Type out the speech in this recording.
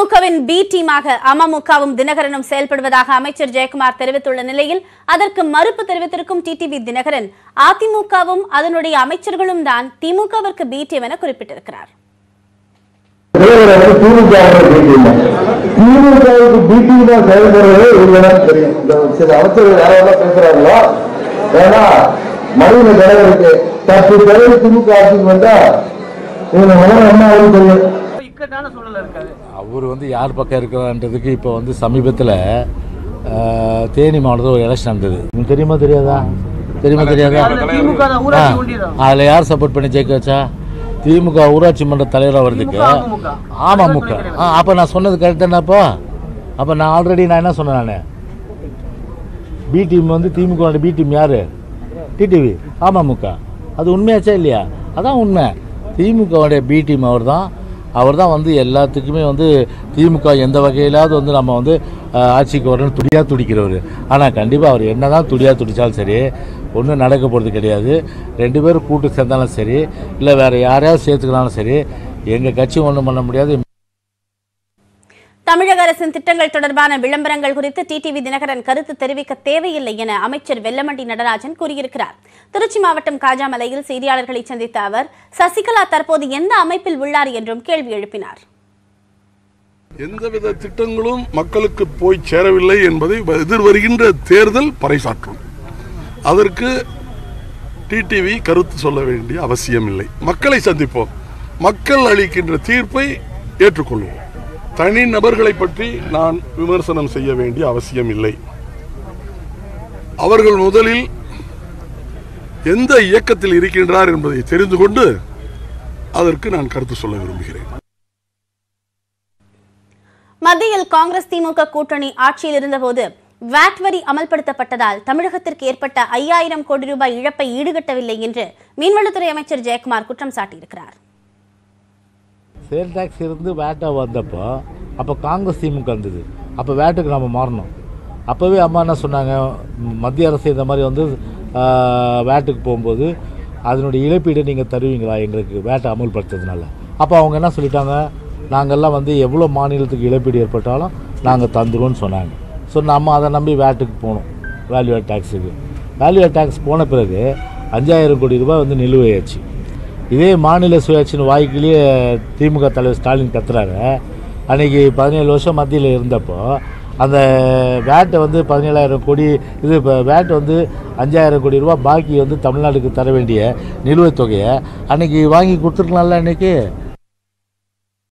திமுகவின் பி டீமாக அமமுகவும் தினகரனும் செயல்படுவதாக அமைச்சர் ஜெயக்குமார் தெரிவித்துள்ள நிலையில் அதற்கு மறுப்பு தெரிவித்திருக்கும் டிடிவி தினகரன் அதிமுகவும் அதனுடைய அமைச்சர்களும் தான் திமுகவிற்கு பி டீம் என குறிப்பிட்டிருக்கிறார். தலைவர் வந்து திமுக அவர் வந்து யார் பக்கம் இருக்கிறான்றதுக்கு இப்போ வந்து சமீபத்தில் தேனி மாவட்டத்தில் ஒரு எலெக்ஷன் நடந்தது. உங்களுக்கு தெரியுமா தெரியாதா? தெரியுமா தெரியாதா? அதுல யார் சப்போர்ட் பண்ணி ஜெயிக்க வச்சா? திமுக ஊராட்சி மன்ற தலைவராக வர்றதுக்கு? திமுக, அமமுக. ஆ அப்போ நான் சொன்னது கரெக்ட் தானேப்பா அப்போ? நான் ஆல்ரெடி நான் என்ன சொன்னேன் நான்? பி டீம் வந்து திமுக பி டீம் யார்? டிடிவி அமமுக. அது உண்மையாச்சா இல்லையா? அதான் உண்மை. திமுகவுடைய பி டீம் அவர் தான் அவர் தான் வந்து எல்லாத்துக்குமே வந்து திமுக எந்த வகையிலாவது வந்து நம்ம வந்து ஆட்சிக்கு வரணும்னு துடியாக துடிக்கிறவர். ஆனால் கண்டிப்பாக அவர் என்ன தான் துடியாக துடித்தாலும் சரி ஒன்றும் நடக்க போகிறது கிடையாது. ரெண்டு பேரும் கூட்டு சேர்ந்தாலும் சரி இல்லை வேறு யாரையாவது சேர்த்துக்கினாலும் சரி எங்கள் கட்சி ஒன்றும் பண்ண முடியாது. தமிழக அரசின் திட்டங்கள் தொடர்பான விளம்பரங்கள் குறித்து டிடிவி தினகரன் கருத்து தெரிவிக்க தேவையில்லை என அமைச்சர் வெல்லமண்டி நடராஜன் கூறியிருக்கிறார். திருச்சி மாவட்டம் காஜாமலையில் செய்தியாளர்களை சந்தித்த அவர் சசிகலா தற்போது எந்த அமைப்பில் உள்ளார் என்றும் கேள்வி எழுப்பினார். எந்தவித திட்டங்களும் மக்களுக்கு போய் சேரவில்லை என்பதை எதிர்வருகின்ற தேர்தல் பறைசாற்றும். அதற்கு டிடிவி கருத்து சொல்ல வேண்டிய அவசியம் இல்லை மக்களை சந்திப்போம். மக்கள் அளிக்கின்ற தீர்ப்பை ஏற்றுக்கொள்வோம். தனி நபர்களை பற்றி நான் விமர்சனம் செய்ய வேண்டிய அவசியம் இல்லை அவர்கள் முதலில் எந்த இயக்கத்தில் இருக்கின்றார் என்பதை தெரிந்து கொண்டு அதற்கு நான் கருத்து சொல்ல விரும்புகிறேன். மத்தியில் காங்கிரஸ் திமுக கூட்டணி ஆட்சியில் இருந்தபோது வாட் வரி அமல்படுத்தப்பட்டதால் தமிழகத்திற்கு ஏற்பட்ட ஐயாயிரம் கோடி ரூபாய் இழப்பை ஈடுகட்டவில்லை என்று மீன்வளத்துறை அமைச்சர் ஜெயக்குமார் குற்றம் சாட்டியிருக்கிறார். சேல் டேக்ஸ் இருந்து வேட்டை வந்தப்போ அப்போ காங்கிரஸ் திமுக இருந்தது அப்போ வேட்டுக்கு நம்ம மாறணும். அப்போவே அம்மா என்ன சொன்னாங்க மத்திய அரசு இந்த மாதிரி வந்து வேட்டுக்கு போகும்போது அதனுடைய இழப்பீடு நீங்கள் தருவீங்களா எங்களுக்கு வேட்டை அமல்படுத்துறதுனால. அப்போ அவங்க என்ன சொல்லிட்டாங்க நாங்கள்லாம் வந்து எவ்வளோ மாநிலத்துக்கு இழப்பீடு ஏற்பட்டாலும் நாங்கள் தந்துடுவோம்னு சொன்னாங்க. ஸோ நம்ம அதை நம்பி வேட்டுக்கு போகணும் வேல்யூ டேக்ஸுக்கு வேல்யூ டேக்ஸ் போன பிறகு அஞ்சாயிரம் கோடி ரூபாய் வந்து நிலுவையாச்சு. இதே மாநில சுயாட்சியின் வாய்க்கிலேயே திமுக தலைவர் ஸ்டாலின் கத்துறாரு. அன்னைக்கு பதினேழு வருஷம் மத்தியில் இருந்தப்போ அந்த வேட்டை வந்து பதினேழாயிரம் கோடி இது இப்போ வேட் வந்து அஞ்சாயிரம் கோடி ரூபா பாக்கி வந்து தமிழ்நாட்டுக்கு தர வேண்டிய நிலுவைத் தொகையை அன்னைக்கு வாங்கி கொடுத்துருக்கலாம்ல அன்னைக்கு?